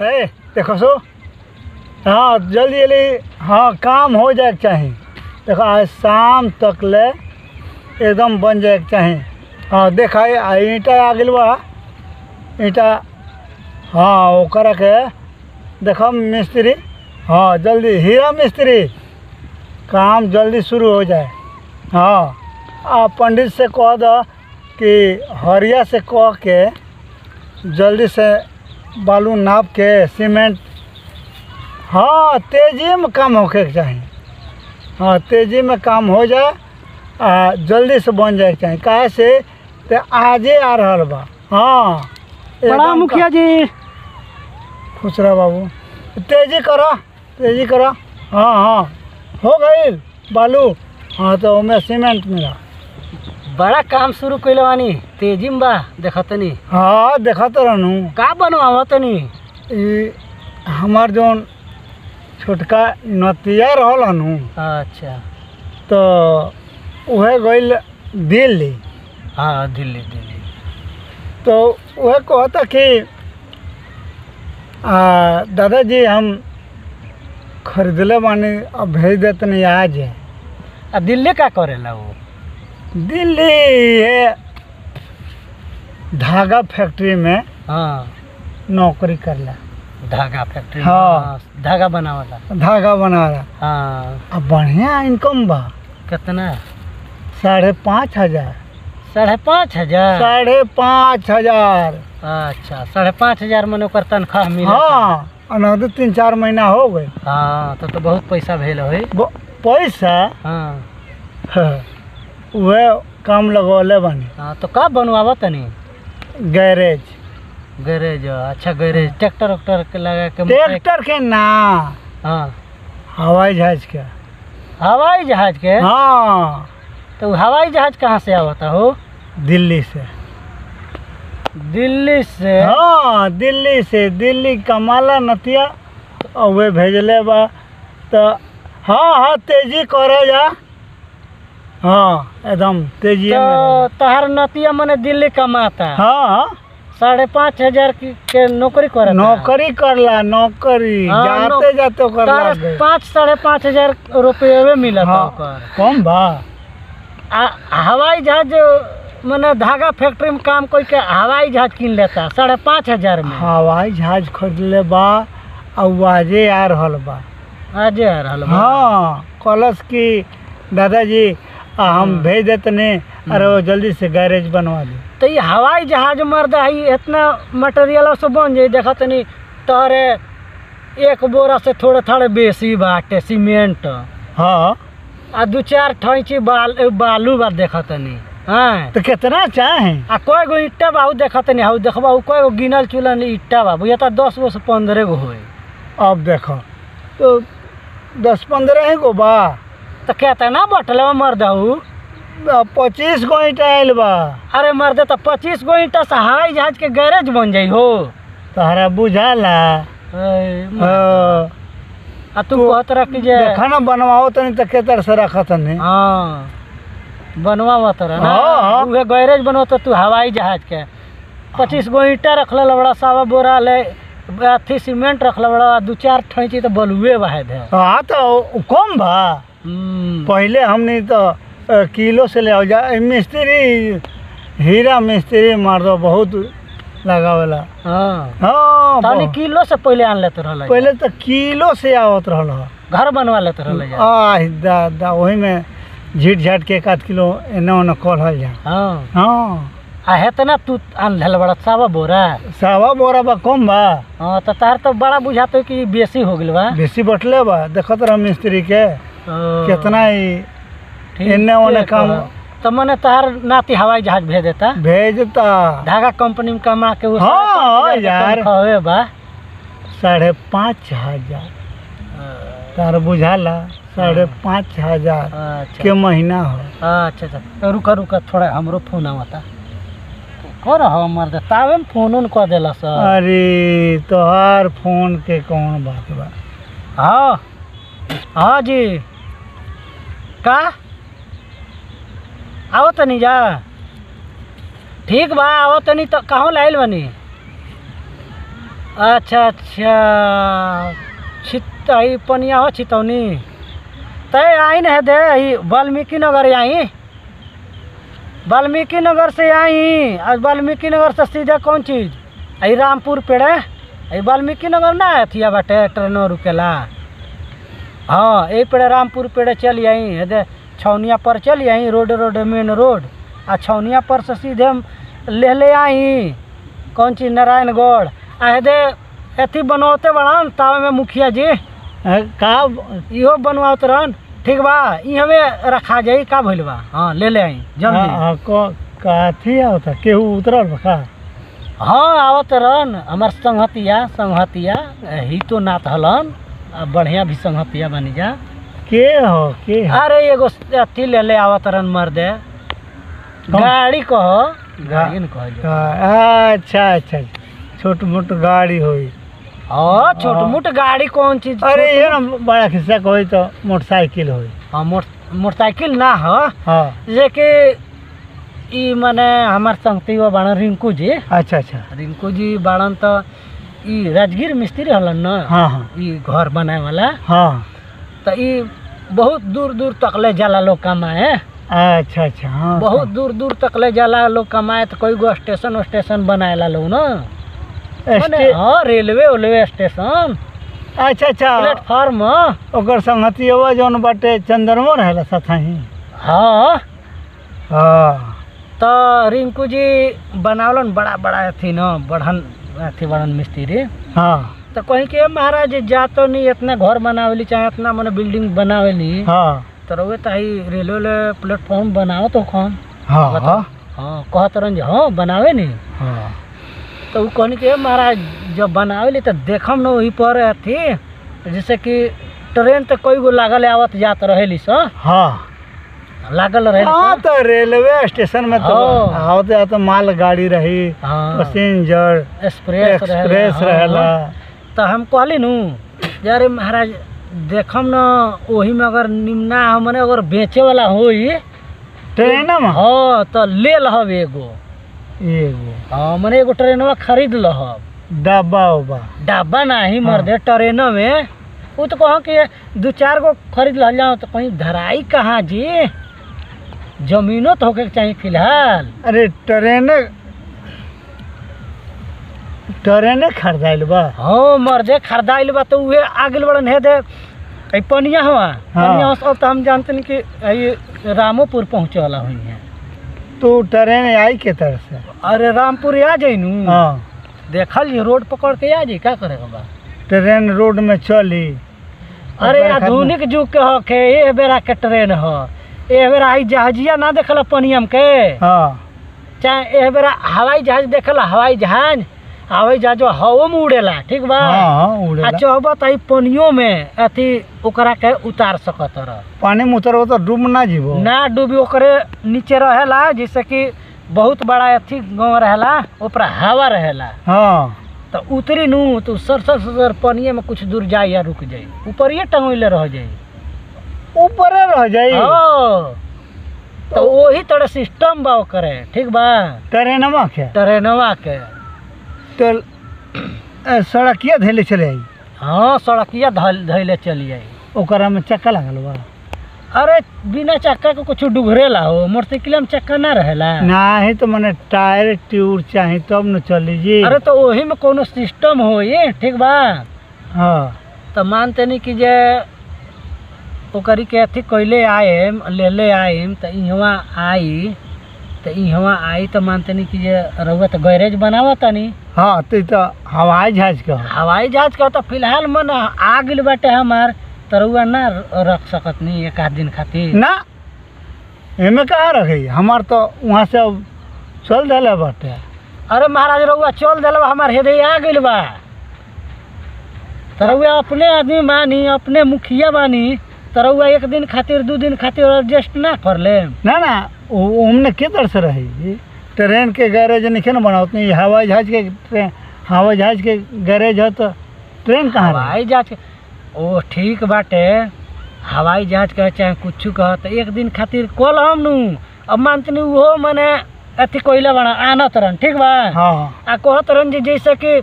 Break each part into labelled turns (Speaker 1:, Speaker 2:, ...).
Speaker 1: ए देखो सो। हाँ जल्दी जल्दी। हाँ काम हो जाए के चाही। देखो, आज शाम तक ले एकदम बन जाए के चाही। हाँ देखा ईंटा आ गइल बा। ईंटा हाँ ओकरा के देखो, मिस्त्री। हाँ जल्दी, हीरा मिस्त्री। काम जल्दी शुरू हो जाए। हाँ आ पंडित से कह दो कि हरिया से कह के जल्दी से बालू नाप के सीमेंट। हाँ तेज़ी में काम होके के चाही। हाँ तेज़ी में काम हो जाए आ जल्दी से बन जाए के चाही। काहे से ते आजे आ रहा बा। हाँ
Speaker 2: बड़ा मुखिया जी।
Speaker 1: खुश रह बाबू। तेज़ी करो तेज़ी करो। हाँ हाँ हो गई बालू। हाँ तो ओमे सीमेंट मिला।
Speaker 2: बड़ा काम शुरू कैले बानी तेज़ी में बा देखतनी।
Speaker 1: हाँ देखा तो रहनू।
Speaker 2: का बनवावतनी
Speaker 1: ई हमार जौन छोटका नतिया रहल हनु
Speaker 2: अच्छा।
Speaker 1: तो वह गई दिल्ली।
Speaker 2: हाँ दिल्ली दिल्ली।
Speaker 1: तो उहे कहता कि आ, दादाजी हम खरीदले बानी अब भेज देतनी आज।
Speaker 2: आ दिल्ली का करेला वो
Speaker 1: दिल्ली ये धागा फैक्ट्री में
Speaker 2: हाँ।
Speaker 1: नौकरी करला
Speaker 2: धागा फैक्ट्री
Speaker 1: हाँ।
Speaker 2: धागा बनावला
Speaker 1: धागा बना रहा
Speaker 2: हाँ।
Speaker 1: अब बढ़िया इनकम बा।
Speaker 2: कितना?
Speaker 1: साढ़े पाँच हज़ार।
Speaker 2: साढ़े पाँच हज़ार?
Speaker 1: साढ़े पाँच हज़ार।
Speaker 2: अच्छा साढ़े पाँच हज़ार में ओकर तनख्वाह मिला
Speaker 1: हाँ अनगद तीन चार महीना हो गए।
Speaker 2: हाँ तो तो बहुत पैसा भेल है
Speaker 1: पैसा?
Speaker 2: हाँ।
Speaker 1: हाँ, उहे काम लगौले बनी।
Speaker 2: हाँ तो का बनवावा तनी?
Speaker 1: गैरेज।
Speaker 2: गैरेज अच्छा गैरेज ट्रैक्टर उक्टर के लगा के
Speaker 1: ट्रैक्टर के ना।
Speaker 2: हाँ।
Speaker 1: हवाई जहाज़ के।
Speaker 2: हवाई जहाज़ के?
Speaker 1: हाँ।
Speaker 2: तो हवाई जहाज़ कहाँ से आवता हो?
Speaker 1: दिल्ली से।
Speaker 2: दिल्ली से?
Speaker 1: हाँ दिल्ली से। दिल्ली कमाला नतिया और वे भेजले बा। तो हाँ हाँ तेज़ी करे जा। हाँ एकदम तेज़ी
Speaker 2: तो तहार नतिया मने दिल्ली कमाता।
Speaker 1: हाँ
Speaker 2: साढ़े पाँच हज़ार की के नौकरी करता।
Speaker 1: नौकरी करला नौकरी।
Speaker 2: हाँ,
Speaker 1: जाते जाते
Speaker 2: तारा पाँच साढ़े पाँच हज़ार रुपये मिला
Speaker 1: हाँ कम बा?
Speaker 2: हवाई जहाज़ मैंने धागा फैक्ट्री में काम कोई के हवाई जहाज़ किन लेता साढ़े पाँच हज़ार में।
Speaker 1: हवाई जहाज़ खरीदले बा और आजे आ रहल बा।
Speaker 2: आजे आ रहल बा।
Speaker 1: हाँ कलश की दादाजी हम भेज देतने अरे वो जल्दी से गैरेज बनवा दे।
Speaker 2: तो ये हवाई जहाज़ मर्दा है इतना मटेरियल से बन जाई देखा तनी तोहरे एक बोरा से थोड़े थोड़े बेसी बाटे सीमेंट।
Speaker 1: हाँ।
Speaker 2: आ दू चार ठैची बाल बालू बा देखा तनी हाँ।
Speaker 1: तो कितना चाहे?
Speaker 2: आ कय गो ईट्टा बा उ देखा तनी हाउ देखबा कय गो गिनल चुनल ईट्टा बा बुझा ता दस गो से पंद्रह गो होई
Speaker 1: अब देखो तो दस पंद्रह ही गो बा।
Speaker 2: तो केतना बटल बा मर्दा उ
Speaker 1: आ, पच्चीस गो ईटा आयल बा।
Speaker 2: अरे मर्दा तो पच्चीस गो ईटा से हवाई जहाज़ के गैरेज बन जाई हो।
Speaker 1: तहरा बुझाला। हाँ,
Speaker 2: आ तू कहत कि जे
Speaker 1: देखा ना बनवाओ तनी तो के तरह से रखा तनी।
Speaker 2: हाँ बनवा तर ना।
Speaker 1: हाँ, हाँ।
Speaker 2: उहे गैरेज बनवा तू हवाई जहाज़ के। पच्चीस गो ईटा रखल बड़ा सावा बोरा ले अथी सीमेंट रखल बड़ा दू चार ठैची तो बलुए वाहेद है
Speaker 1: हाँ तो कम बा। पहले हमने तो किलो से ले जा मिस्त्री हीरा मिस्त्री मार दो बहुत लगावेला।
Speaker 2: हाँ।
Speaker 1: हाँ
Speaker 2: किलो से पहले आन लेते रहल
Speaker 1: पहले तो किलो से आवत रहल।
Speaker 2: घर बनवा लेते रहल
Speaker 1: आह दादा वही में झीट झाट के एक आध किलो एने ओने कलहल जा।
Speaker 2: हाँ।
Speaker 1: हाँ।
Speaker 2: आ हेतना तू आन लेल बड़ा सावा बोरा।
Speaker 1: सावा बोरा बा कम बा।
Speaker 2: हाँ तो तार तो बड़ा बुझाते कि बेसी हो गेल बा।
Speaker 1: बेसी बटले बा देखत रह मिस्त्री के।
Speaker 2: तो
Speaker 1: कितना ही एने ओने काम
Speaker 2: तो। तो मने तार नाती हवाई जहाज़ भेज देता।
Speaker 1: भेजता
Speaker 2: धागा कंपनी में कमा के
Speaker 1: हाँ,
Speaker 2: के
Speaker 1: यार।
Speaker 2: होए बा।
Speaker 1: साढ़े पाँच हज़ार। तार बुझाला साढ़े पाँच हज़ार
Speaker 2: अच्छा।
Speaker 1: के महीना हो।
Speaker 2: अच्छा अच्छा। रुका रुका थोड़ा हमरो फ़ोन आवता कर हो मर्द तावे में फ़ोन उन कर देला सर
Speaker 1: अरे तोहार फ़ोन के कौन बात बा?
Speaker 2: हाँ हाँ जी। का? आओ तनी जा। ठीक बा आओ तनी तो कहाँ लाइल बनी? अच्छा अच्छा। छित, पनिया हो छितौनी। तय आई है दे वाल्मीकि नगर आई। वाल्मीकि नगर से आई और वाल्मीकि नगर से सीधे कौन चीज़? आई रामपुर पेड़े? आई वाल्मीकि नगर ना अथिया बाटे ट्रेनों रुकेला। हाँ यही पेड़े रामपुर पेड़े चल आई है छौनिया पर चल आई रोड रोड मेन रोड आ छौनिया पर से सीधे हम ले ले आई कौन चीज़ नारायणगढ़। आ है दे अथी बनौते बड़न तावे में मुखिया जी।
Speaker 1: का
Speaker 2: इहो बनवावत रहन। ठीक बा ई हमें रखा जाई का भइल बा? हाँ ले ले आई जल्दी।
Speaker 1: हाँ, को काथी आवता केहू उतरल बा
Speaker 2: हाँ आवत रहन हमार संगतिया संगतिया ही तो नात हलन। बढ़िया भी संगतिया बनी जा।
Speaker 1: के हो के हो?
Speaker 2: अरे एगो अथी ले ले आवत रहन मर्दे
Speaker 1: कौन?
Speaker 2: गाड़ी कह। गाड़ी न कह
Speaker 1: अच्छा अच्छा छोट मोट गाड़ी होई।
Speaker 2: हाँ छोट मोट गाड़ी कौन चीज़
Speaker 1: अरे ये ना बड़ा खिस्सा होई तो मोटरसाइकिल होई।
Speaker 2: हाँ मोट- मोटरसाइकिल ना हो।
Speaker 1: हाँ।
Speaker 2: जे कि ई माने हमार संगती वो बाड़न रिंकू जी।
Speaker 1: अच्छा अच्छा।
Speaker 2: रिंकू जी बाड़न तो ई राजगीर मिस्त्री हलन न?
Speaker 1: हाँ हाँ।
Speaker 2: ई घर बनाए वाला
Speaker 1: हाँ।
Speaker 2: तो ई बहुत दूर दूर तक ले जाला लोग कमाए।
Speaker 1: अच्छा अच्छा हाँ
Speaker 2: बहुत दूर दूर तक ले जाला लोग कमाए तो कोई गो स्टेशन स्टेशन बनाएला लोग न? हाँ रेलवे उलवे स्टेशन।
Speaker 1: अच्छा अच्छा।
Speaker 2: प्लेटफॉर्म।
Speaker 1: ओकर संगतिया जौन बाटे चंदनमो रहेला सथाही
Speaker 2: हाँ।
Speaker 1: हाँ।
Speaker 2: तो रिंकू जी बनावलन बड़ा बड़ा अथी न बढ़न अथी मिस्त्री
Speaker 1: हाँ।
Speaker 2: तो कहीं के महाराज जा तो नहीं इतना घर बनावेली चाहे इतना मने बिल्डिंग बनावेली।
Speaker 1: हाँ।
Speaker 2: तो रउए तो ही रेलवे प्लेटफॉर्म बनाओ तो कौन?
Speaker 1: हाँ
Speaker 2: बताओ। हाँ। कहत रहन जे हाँ बनावे नी?
Speaker 1: हाँ।
Speaker 2: तो उ कहनी के महाराज जब बनावेली तो देखम न वही पर अथी जैसे कि ट्रेन तो कोई गो लागल आवत जात रहेली स।
Speaker 1: हाँ।
Speaker 2: लागल रहेली
Speaker 1: हाँ तो रेलवे स्टेशन में तो
Speaker 2: हाँ।
Speaker 1: आवते आवते माल गाड़ी रही
Speaker 2: हाँ।
Speaker 1: पैसेंजर
Speaker 2: एक्सप्रेस
Speaker 1: एक्सप्रेस
Speaker 2: हाँ,
Speaker 1: रहेला।
Speaker 2: तो हम कहली नु अरे महाराज देखम न वही में अगर निम्ना हमने अगर बेचे वाला होई
Speaker 1: ट्रेन में
Speaker 2: हाँ तो ले लहब एगो।
Speaker 1: एगो।
Speaker 2: हाँ मने एगो ट्रेनवा खरीद लहब।
Speaker 1: डब्बा उब्बा।
Speaker 2: डब्बा नहीं
Speaker 1: हाँ।
Speaker 2: मर्दे ट्रेन में वो तो कहो कि दू चार गो खरीद ल जाओ तो कहीं धराई कहाँ जी? जमीनो तो होके चाहिए फ़िलहाल।
Speaker 1: अरे ट्रेन ट्रेन खरीदाइल बा।
Speaker 2: हाँ मर्दे खरीदाइल बा तो उहे आगे बड़न हे दे। ऐ पनिया हुआ
Speaker 1: हाँ।
Speaker 2: पनिया अब तो हम जानते नहीं कि ये रामोपुर पहुँचे वाला हुई है।
Speaker 1: तू ट्रेन आई के तरफ़ से?
Speaker 2: अरे रामपुर आ जाई नू
Speaker 1: हाँ।
Speaker 2: देखल जी रोड पकड़ के आ जाई का करेगा बा?
Speaker 1: ट्रेन रोड में चली।
Speaker 2: अरे आधुनिक युग के हके ए बेरा के ट्रेन ह। ए बेरा आई जहाजिया ना देखल पनियम के?
Speaker 1: हाँ।
Speaker 2: चाहे ए बेरा हवाई जहाज़ देखल हवाई जहाज़? हवाई जहाज़ हवो में उड़ेला ठीक बा?
Speaker 1: हाँ हाँ
Speaker 2: आ चाहब पनियो में अथी ओकरा के उतार सकत रह।
Speaker 1: पानी में उतरबो तो डूब ना जीवो
Speaker 2: ना डूबी ओकरे नीचे रहेला जैसे कि बहुत बड़ा अथी गाँव रहेला ऊपर हवा रहेला।
Speaker 1: हाँ।
Speaker 2: तो उतरी नू तो सर सर सर पनिये में कुछ दूर जाई या रुक जाई। ऊपर ये टंगोइले रह जाई।
Speaker 1: ऊपरे रह जाई।
Speaker 2: हाँ। तो वही तरह सिस्टम बा ओकरे ठीक बा?
Speaker 1: ट्रेनमा के?
Speaker 2: ट्रेनवा के।
Speaker 1: तो सड़किया धैले चले आई?
Speaker 2: हाँ सड़किया धल चली आई।
Speaker 1: ओकरा में चक्का लागल बा।
Speaker 2: अरे बिना चक्का के कुछ डुघरेला हो मोटरसाइकिल में चक्का ना रहेला।
Speaker 1: नाही तो मने टायर ट्यूब चाही तब न चली जी।
Speaker 2: अरे तो वही में कोनो सिस्टम हो ये ठीक बा?
Speaker 1: हाँ।
Speaker 2: तो मानते नहीं कि जे ओकरी के अथी कैले आएम ले ले आएम तो इहवा आई तो इहवा आई तो मानते नहीं कि जे रउआ तो गैरेज बनावा तनी
Speaker 1: हाँ तो तो हवाई जहाज़ का
Speaker 2: हवाई जहाज़ का तो फ़िलहाल मन आ गइल बाटे हमार तो रउआ ना रख सकत नहीं एक आध दिन खातिर।
Speaker 1: ना एमे कहाँ रखी? हमार तो वहाँ से अब चल दिला बाटे।
Speaker 2: अरे महाराज रउआ चल दिल हमार हृदय आ गइल बा। तो रउआ अपने आदमी बानी अपने मुखिया बानी। तो रउआ एक दिन खातिर दू दिन खातिर एडजस्ट ना कर ले
Speaker 1: ना ना हमने के तरह से रही? ट्रेन के गैरेज नहीं ना नहीं हवाई जहाज़ के ट्रेन हवाई जहाज़ के गैरेज है तो ट्रेन कहाँ
Speaker 2: हवाई जहाज़ ओ ठीक बाटे। हवाई जहाज़ कहे चाहे कुछ कह तो एक दिन खातिर कल हम नु। अब मानतनी उहो मने अथी कोइला बना आनत रहन ठीक बा?
Speaker 1: हाँ
Speaker 2: आ कहत रहन जैसे कि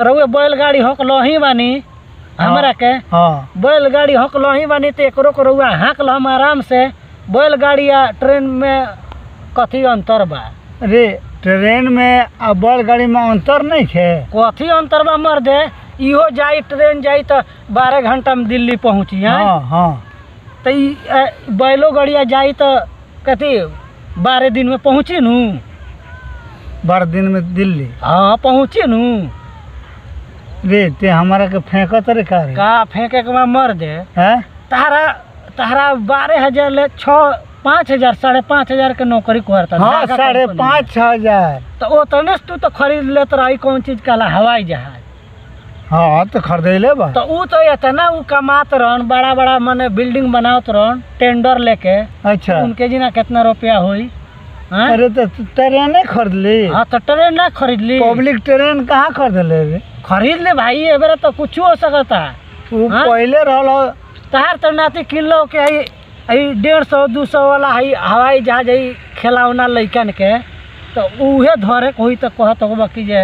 Speaker 2: रउए बैलगाड़ी हकलो ही बानी। हमरा के
Speaker 1: हाँ।
Speaker 2: बैलगाड़ी हकलो ही बानी तो एकरो को रउआ हाँकल हम आराम से। बैलगाड़ी या ट्रेन में कथी अंतर बा?
Speaker 1: अरे ट्रेन में आ बैलगाड़ी में अंतर नहीं है
Speaker 2: कथी अंतर बा मर दे? इहो जाई ट्रेन जाई तो बारह घंटा में दिल्ली पहुँची हैं?
Speaker 1: हाँ हाँ।
Speaker 2: तो बैलो गड़िया जाई तो कथी बारह दिन में पहुँची नू?
Speaker 1: बारह दिन में दिल्ली?
Speaker 2: हाँ पहुँची नू।
Speaker 1: रे ते हमारा के फेंकत रे का रे?
Speaker 2: का फेंके के बाद मर दे?
Speaker 1: हैं?
Speaker 2: तारा तारा बारह हज़ार ले छः पाँच हज़ार साढ़े पाँच हज़ार के नौकरी करता
Speaker 1: हाँ साढ़े पाँच हज़ार।
Speaker 2: तो ओ तने से तू तो खरीद लेत रही कौन चीज़ कहला हवाई जहाज़।
Speaker 1: हाँ तो खरीदे बा।
Speaker 2: तो ऊ तो इतना ऊ कमात रहन बड़ा बड़ा मने बिल्डिंग बनावत रहन टेंडर लेके।
Speaker 1: अच्छा।
Speaker 2: उनके जिना कितना रुपया होई? हाँ?
Speaker 1: अरे तो ट्रेन खरीद ली
Speaker 2: हाँ तो ट्रेन ना खरीद ली
Speaker 1: पब्लिक ट्रेन कहाँ खरीद ले रे
Speaker 2: खरीद ले भाई ए बेरा तो कुछ हो सकता।
Speaker 1: वो
Speaker 2: हाँ?
Speaker 1: पहले रहलो।
Speaker 2: तहार तो नाती किलो के हई हई डेढ़ सौ दू सौ वाला हई हवाई जहाज़ हई खिलौना लइकन के। तो उहे धरे के होई तो कहत हो बाकी जे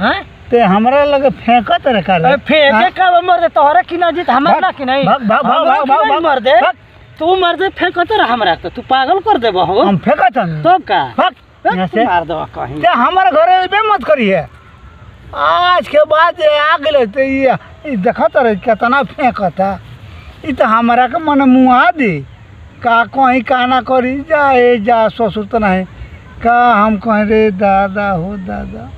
Speaker 2: हैं?
Speaker 1: ते हमरा लगे फेंकत रे का रे
Speaker 2: फेंके का मर दे तोहरे की ना जीत हमरा ना की नहीं?
Speaker 1: भाग, भाग, भाग, भाग,
Speaker 2: मर दे
Speaker 1: भाग।
Speaker 2: तू मर दे फेंकत रह हमरा के तू पागल कर देबो हो
Speaker 1: हम फेंकत हन
Speaker 2: तो का
Speaker 1: भाग यहाँ से
Speaker 2: मार दो कहीं
Speaker 1: ते हमारे घरे अइबे मत करिए आज के बाद ये आ गेले तो ये देखत रहे कितना फेंकता ई तो हमारा के मन मुहा दे का कहीं का ना करी जा ए जा ससुर तो नहीं का हम कहें रे दादा हो दादा